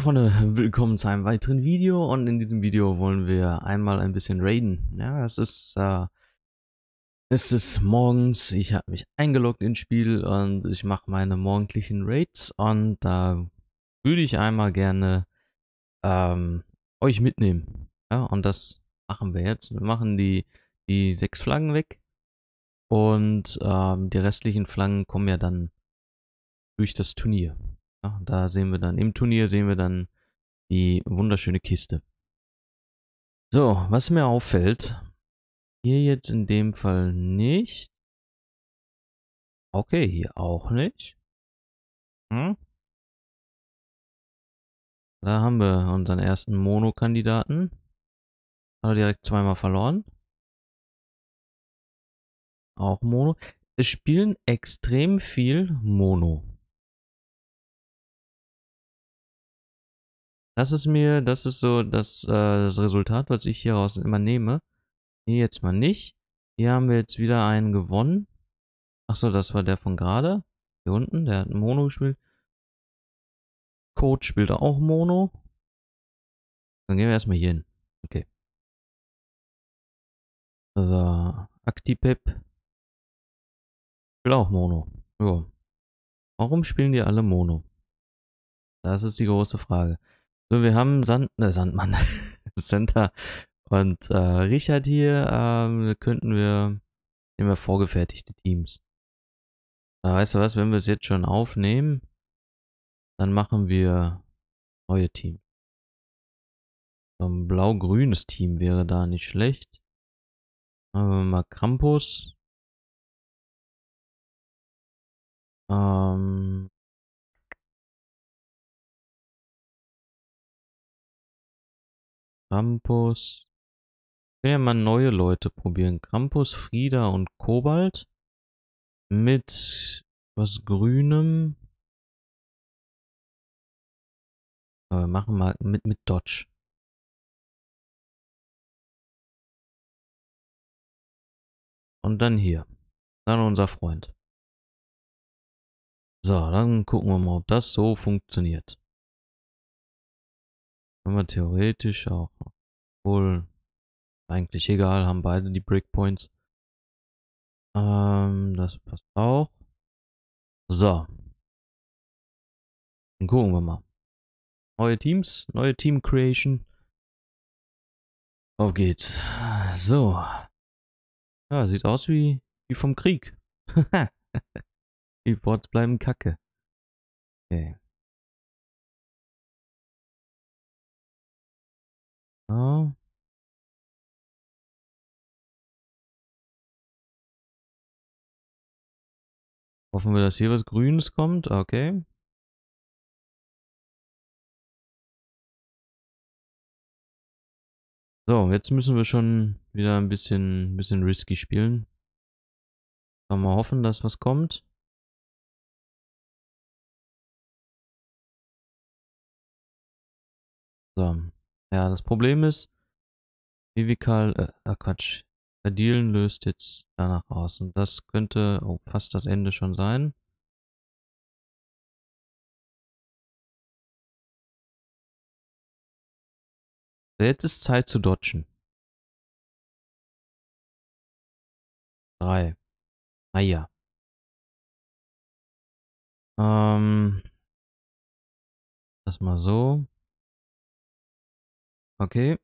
Freunde, willkommen zu einem weiteren Video und in diesem Video wollen wir einmal ein bisschen raiden. Ja, es ist, äh, es ist morgens, ich habe mich eingeloggt ins Spiel und ich mache meine morgendlichen Raids und da würde ich einmal gerne ähm, euch mitnehmen. Ja, und das machen wir jetzt. Wir machen die, die sechs Flaggen weg und ähm, die restlichen Flaggen kommen ja dann durch das Turnier. Da sehen wir dann, im Turnier sehen wir dann die wunderschöne Kiste. So, was mir auffällt, hier jetzt in dem Fall nicht. Okay, hier auch nicht. Hm? Da haben wir unseren ersten Mono-Kandidaten. Hat er direkt zweimal verloren. Auch Mono. Es spielen extrem viel Mono. Das ist mir, das ist so das, äh, das Resultat, was ich hieraus immer nehme. Hier jetzt mal nicht. Hier haben wir jetzt wieder einen gewonnen. Achso, das war der von gerade. Hier unten, der hat Mono gespielt. Coach spielt auch Mono. Dann gehen wir erstmal hier hin. Okay. Also, Actipep. Spielt auch Mono. Ja. Warum spielen die alle Mono? Das ist die große Frage. So, wir haben Sand, äh, Sandmann, Center und äh, Richard hier. Ähm, könnten wir, nehmen wir vorgefertigte Teams. Da weißt du was, wenn wir es jetzt schon aufnehmen, dann machen wir neue Team. So ein blau-grünes Team wäre da nicht schlecht. Machen wir mal Krampus. Ähm, Krampus. Ich will ja mal neue Leute probieren. Krampus, Frieda und Kobalt. Mit was Grünem. Aber wir machen mal mit, mit Dodge. Und dann hier. Dann unser Freund. So, dann gucken wir mal, ob das so funktioniert. Können wir theoretisch auch. Wohl eigentlich egal, haben beide die Breakpoints. Ähm, das passt auch. So. Dann gucken wir mal. Neue Teams, neue Team Creation. Auf geht's. So. Ja, sieht aus wie, wie vom Krieg. die Boards bleiben kacke. Okay. Ja. Hoffen wir, dass hier was Grünes kommt. Okay. So, jetzt müssen wir schon wieder ein bisschen, bisschen risky spielen. Kann mal hoffen, dass was kommt. So. Ja, das Problem ist, Vivical, äh, ah Quatsch, Verdielen löst jetzt danach aus. Und das könnte oh, fast das Ende schon sein. Jetzt ist Zeit zu dodgen. Drei. Naja. Ähm. Das mal so. Okay.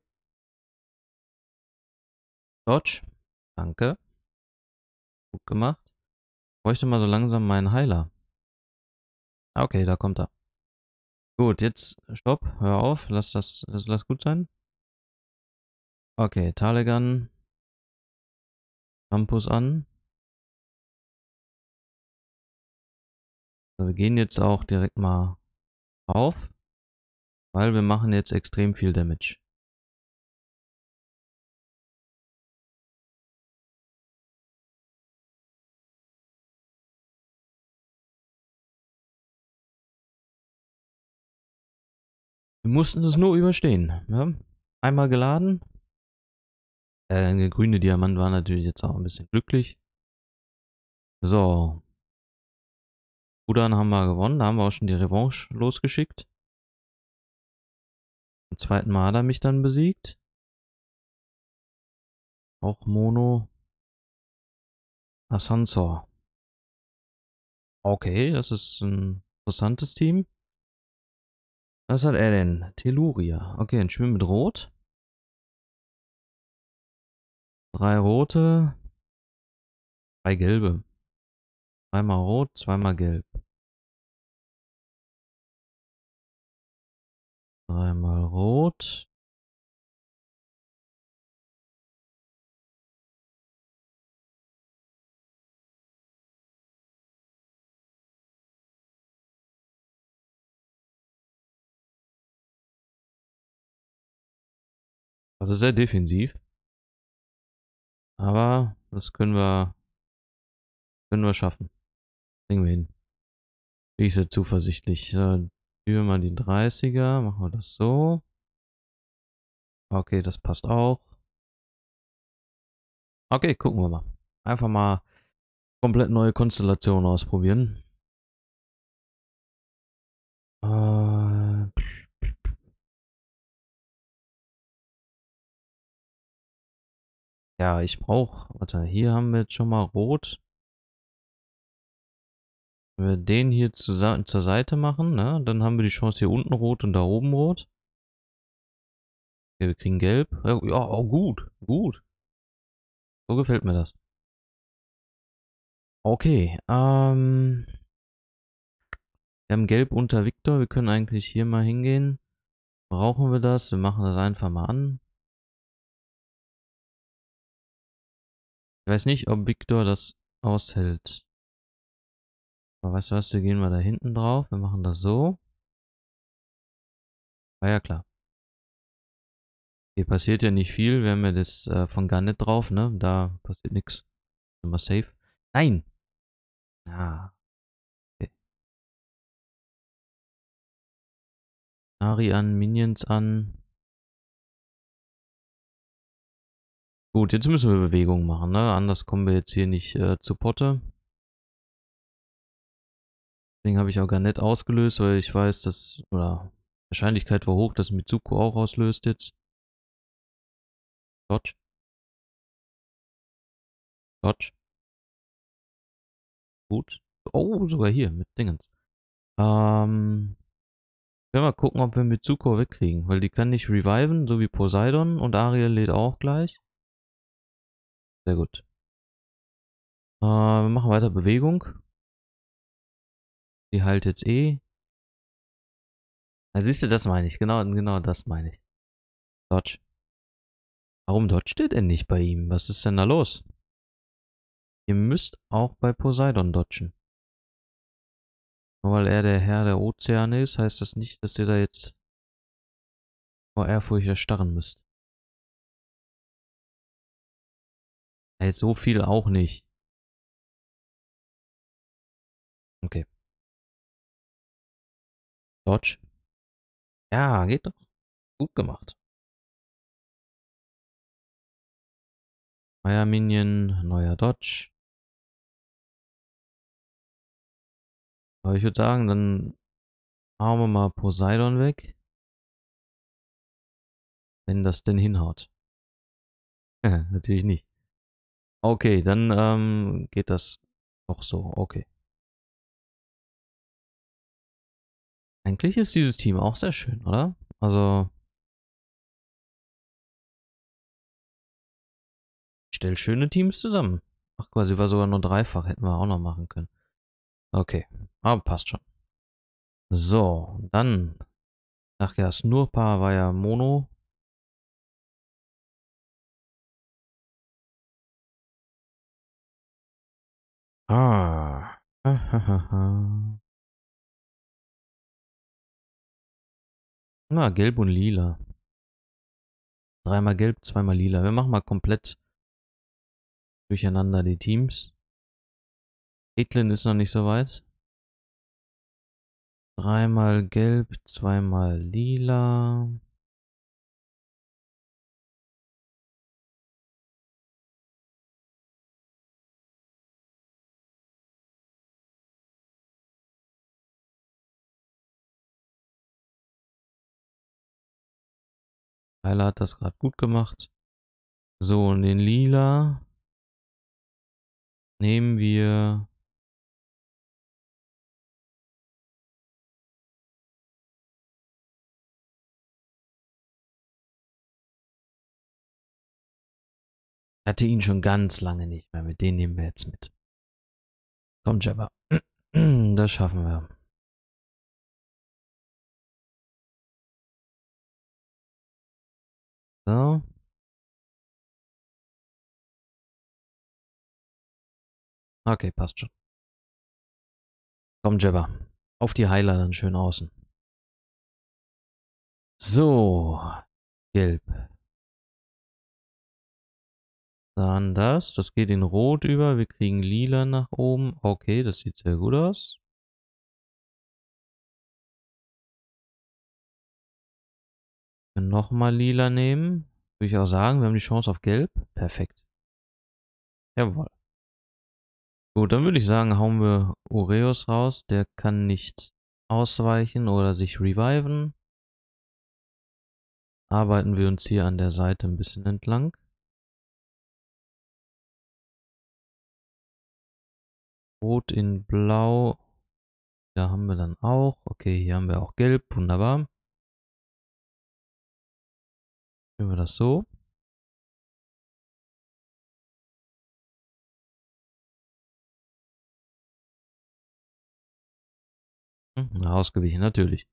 Dodge. Danke. Gut gemacht. Ich bräuchte mal so langsam meinen Heiler. Okay, da kommt er. Gut, jetzt stopp, hör auf, lass das, das lass gut sein. Okay, Talegan. Campus an. So, wir gehen jetzt auch direkt mal auf, weil wir machen jetzt extrem viel Damage. Wir mussten es nur überstehen. Ja? Einmal geladen. Äh, der grüne Diamant war natürlich jetzt auch ein bisschen glücklich. So. Udan haben wir gewonnen. Da haben wir auch schon die Revanche losgeschickt. Zum zweiten Mal hat er mich dann besiegt. Auch Mono. Asansor. Okay, das ist ein interessantes Team. Was hat er denn? Telluria. Okay, ein Spiel mit Rot. Drei rote. Drei gelbe. Dreimal rot, zweimal gelb. Dreimal rot. Das sehr defensiv. Aber das können wir, können wir schaffen. Kriegen wir hin. Bin ich sehr zuversichtlich. So, wir mal die 30er. Machen wir das so. Okay, das passt auch. Okay, gucken wir mal. Einfach mal komplett neue Konstellationen ausprobieren. Äh, ja, ich brauche, warte, hier haben wir jetzt schon mal Rot. Wenn wir den hier zur, zur Seite machen, ne, dann haben wir die Chance hier unten rot und da oben rot. Okay, wir kriegen gelb. Ja, oh, gut, gut. So gefällt mir das. Okay, ähm... Wir haben gelb unter Victor. Wir können eigentlich hier mal hingehen. Brauchen wir das? Wir machen das einfach mal an. Ich weiß nicht, ob Victor das aushält. Aber weißt du was, wir gehen mal da hinten drauf. Wir machen das so. War ja klar. Hier passiert ja nicht viel. Wir haben ja das äh, von Garnet drauf, ne? Da passiert nichts. Sind wir safe? Nein! Ah. Okay. Ari an, Minions an. Gut, jetzt müssen wir Bewegung machen, ne? Anders kommen wir jetzt hier nicht äh, zu Potte. Deswegen habe ich auch gar nicht ausgelöst, weil ich weiß, dass, oder Wahrscheinlichkeit war hoch, dass Mitsuko auch auslöst jetzt. Dodge. Dodge. Gut. Oh, sogar hier mit Dingens. Ähm, wir gucken, ob wir Mitsuko wegkriegen, weil die kann nicht reviven, so wie Poseidon und Ariel lädt auch gleich. Sehr gut. Äh, wir machen weiter Bewegung. Die halt jetzt eh. Na, siehst du, das meine ich. Genau, genau das meine ich. Dodge. Warum dodgt ihr denn nicht bei ihm? Was ist denn da los? Ihr müsst auch bei Poseidon dodgen. Nur weil er der Herr der Ozeane ist, heißt das nicht, dass ihr da jetzt vor Ehrfurcht erstarren müsst. Jetzt so viel auch nicht. Okay. Dodge. Ja, geht doch. Gut gemacht. Neuer Minion, neuer Dodge. Aber ich würde sagen, dann hauen wir mal Poseidon weg. Wenn das denn hinhaut. Natürlich nicht. Okay, dann ähm, geht das auch so. Okay. Eigentlich ist dieses Team auch sehr schön, oder? Also. Ich stelle schöne Teams zusammen. Ach quasi war sogar nur dreifach, hätten wir auch noch machen können. Okay, aber passt schon. So, dann. Ach ja, Snurpa war ja Mono. Ah. Na, gelb und lila. Dreimal gelb, zweimal lila. Wir machen mal komplett durcheinander die Teams. Caitlin ist noch nicht so weit. Dreimal gelb, zweimal lila. Tyler hat das gerade gut gemacht. So, und den lila nehmen wir hatte ihn schon ganz lange nicht mehr. Mit denen nehmen wir jetzt mit. Komm, Jabba. Das schaffen wir. So. Okay, passt schon. Komm, Jabba. Auf die Heiler dann schön außen. So. Gelb. Dann das. Das geht in Rot über. Wir kriegen Lila nach oben. Okay, das sieht sehr gut aus. Nochmal Lila nehmen. Würde ich auch sagen, wir haben die Chance auf Gelb. Perfekt. Jawohl. Gut, dann würde ich sagen, hauen wir Ureus raus. Der kann nicht ausweichen oder sich reviven. Arbeiten wir uns hier an der Seite ein bisschen entlang. Rot in Blau. Da haben wir dann auch. Okay, hier haben wir auch Gelb. Wunderbar. Nehmen wir das so. Hm, ausgewichen, natürlich.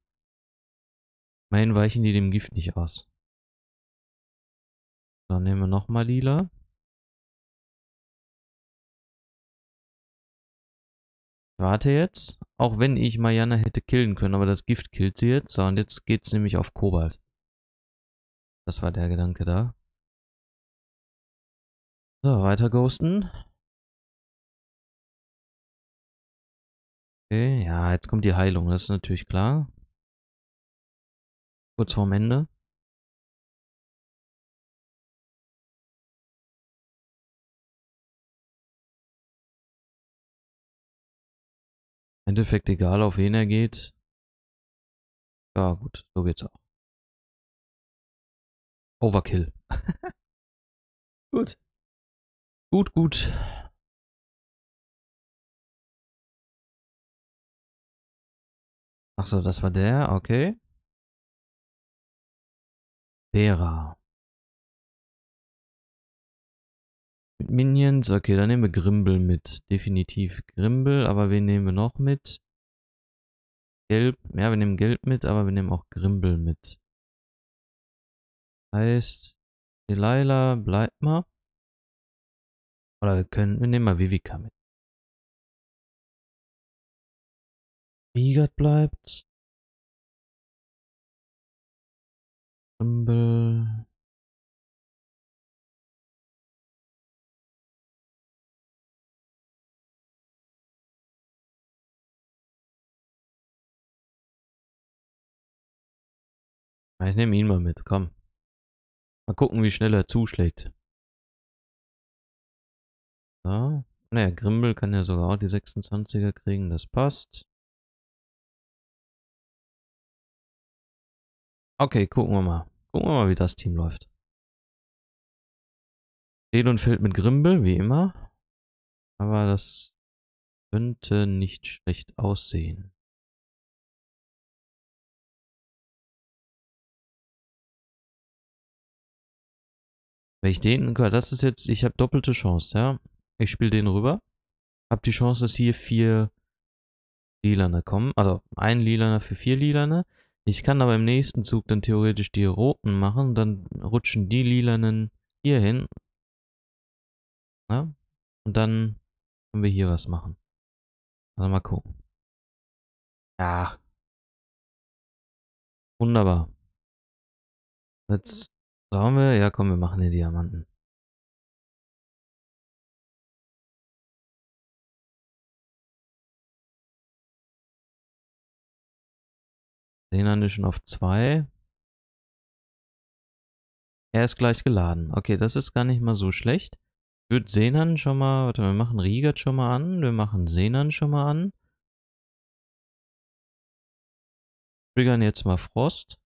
Immerhin weichen die dem Gift nicht aus. Dann nehmen wir nochmal lila. warte jetzt. Auch wenn ich Mariana hätte killen können, aber das Gift killt sie jetzt. So, und jetzt geht's nämlich auf Kobalt. Das war der Gedanke da. So, weiter ghosten. Okay, ja, jetzt kommt die Heilung, das ist natürlich klar. Kurz vorm Ende. Endeffekt egal, auf wen er geht. Ja, gut, so geht's auch. Overkill. gut. Gut, gut. Achso, das war der, okay. Vera. Mit Minions, okay, dann nehmen wir Grimble mit. Definitiv Grimble, aber wen nehmen wir noch mit? Gelb, ja, wir nehmen Gelb mit, aber wir nehmen auch Grimble mit. Heißt, Delilah bleibt mal. Oder wir können, wir nehmen mal Vivica mit. Rigat bleibt. Grimble. Ich nehme ihn mal mit, komm. Mal gucken, wie schnell er zuschlägt. So. Naja, Grimbel kann ja sogar auch die 26er kriegen, das passt. Okay, gucken wir mal. Gucken wir mal, wie das Team läuft. Steht und fällt mit Grimbel, wie immer. Aber das könnte nicht schlecht aussehen. Wenn ich den, das ist jetzt, ich habe doppelte Chance, ja. Ich spiele den rüber. Hab die Chance, dass hier vier Lilane kommen. Also ein Lilane für vier Lilane. Ich kann aber im nächsten Zug dann theoretisch die roten machen. Dann rutschen die Lilanen hier hin. Ja. Und dann können wir hier was machen. Also mal gucken. Ja. Wunderbar. Jetzt Brauchen wir? Ja, komm, wir machen den Diamanten. Schon auf 2. Er ist gleich geladen. Okay, das ist gar nicht mal so schlecht. Ich würde Senan schon mal, warte, wir machen Rigat schon mal an. Wir machen Senan schon mal an. Triggern jetzt mal Frost.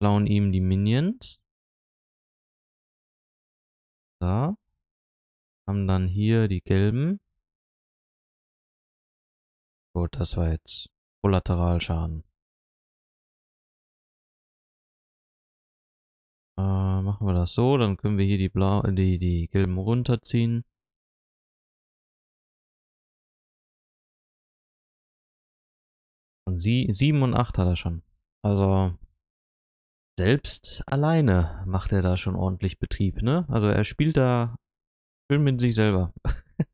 Klauen ihm die Minions. Da. Haben dann hier die gelben. Gut, das war jetzt Kollateralschaden. Äh, machen wir das so, dann können wir hier die blau, die, die gelben runterziehen. Und sie, 7 und 8 hat er schon. Also selbst alleine macht er da schon ordentlich Betrieb, ne? Also er spielt da schön mit sich selber.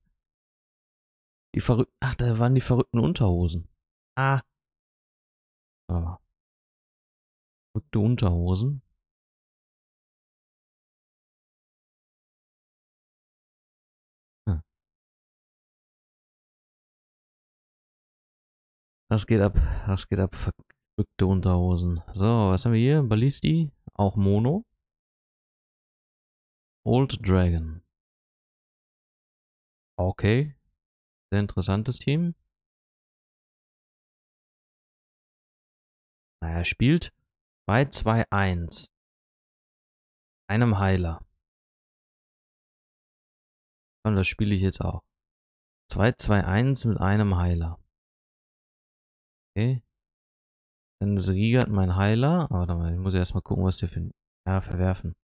die verrückten, ach, da waren die verrückten Unterhosen. Ah. ah. Verrückte Unterhosen. Was geht ab? Was geht ab? Verrückte Unterhosen. So, was haben wir hier? Ballisti. Auch Mono. Old Dragon. Okay. Sehr interessantes Team. Naja, spielt bei 2-1. Einem Heiler. Und das spiele ich jetzt auch. 2-2-1 mit einem Heiler. Okay. Dann ist Riegert mein Heiler. Aber dann, ich muss erstmal gucken, was der für Ja, verwerfen.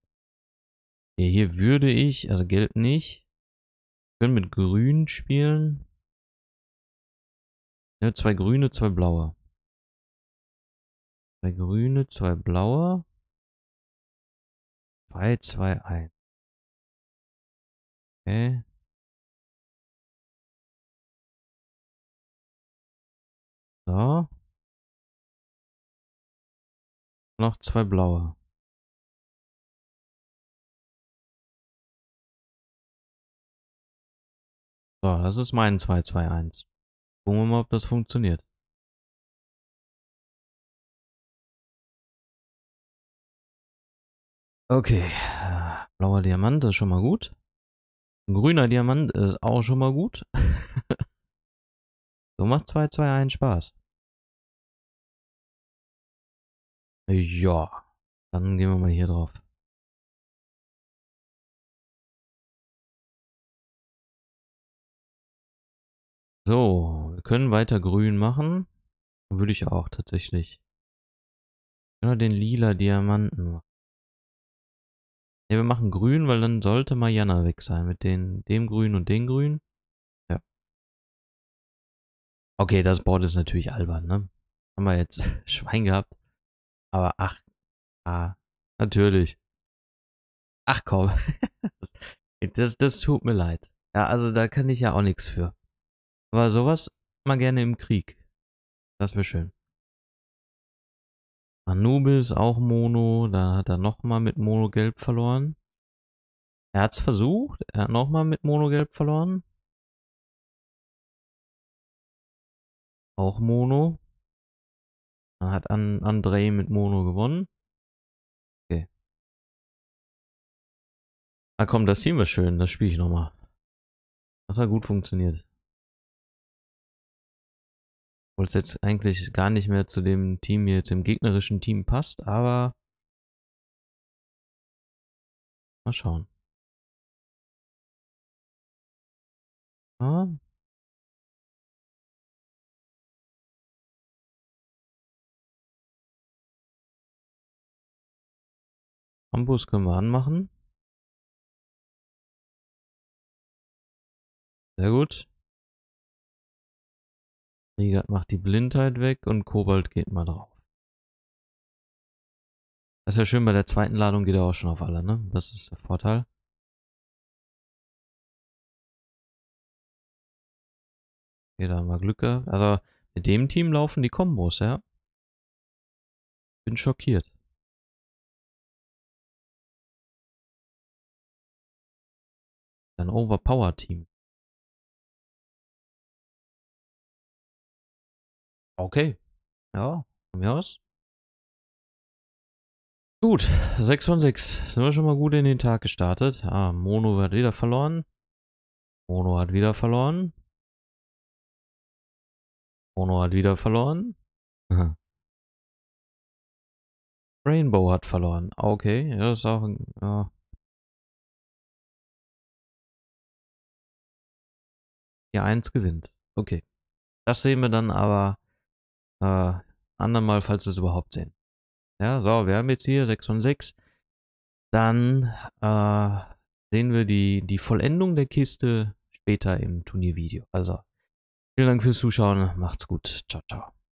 Okay, hier würde ich, also Geld nicht. Wir können mit Grün spielen. Ja, zwei grüne, zwei blaue. Zwei grüne, zwei blaue. 2, 2, 1. Okay. So. Noch zwei blaue. So, das ist mein 221. Gucken wir mal, ob das funktioniert. Okay, blauer Diamant ist schon mal gut. grüner Diamant ist auch schon mal gut. So macht 2-2-1 Spaß. Ja, dann gehen wir mal hier drauf. So, wir können weiter grün machen. Würde ich auch tatsächlich. Oder den lila Diamanten. Ja, wir machen grün, weil dann sollte Mariana weg sein. Mit den, dem grün und dem grün. Okay, das Board ist natürlich albern, ne? Haben wir jetzt Schwein gehabt. Aber ach, ah, natürlich. Ach komm. das, das tut mir leid. Ja, also da kann ich ja auch nichts für. Aber sowas mal gerne im Krieg. Das wäre schön. Anubis auch Mono. Da hat er nochmal mit Mono Gelb verloren. Er hat's versucht. Er hat nochmal mit Mono Gelb verloren. Auch Mono. Dann hat An Andrei mit Mono gewonnen. Okay. Ah komm, das Team war schön. Das spiele ich nochmal. Das hat gut funktioniert. Obwohl es jetzt eigentlich gar nicht mehr zu dem Team jetzt im gegnerischen Team passt, aber mal schauen. Ah, Ambus können wir anmachen. Sehr gut. Rigat macht die Blindheit weg und Kobalt geht mal drauf. Das ist ja schön, bei der zweiten Ladung geht er auch schon auf alle, ne? Das ist der Vorteil. Okay, da haben wir Glück gehabt. Also, mit dem Team laufen die Kombos, ja? Bin schockiert. Ein Overpower-Team. Okay. Ja, von mir aus. Gut, 6 von 6. Sind wir schon mal gut in den Tag gestartet. Ah, Mono hat wieder verloren. Mono hat wieder verloren. Mono hat wieder verloren. Rainbow hat verloren. Okay, ja, ist auch ein, ja. Ja, eins gewinnt. Okay. Das sehen wir dann aber äh, andermal, falls wir es überhaupt sehen. Ja, so, wir haben jetzt hier 6 von 6. Dann äh, sehen wir die, die Vollendung der Kiste später im Turniervideo. Also, vielen Dank fürs Zuschauen. Macht's gut. Ciao, ciao.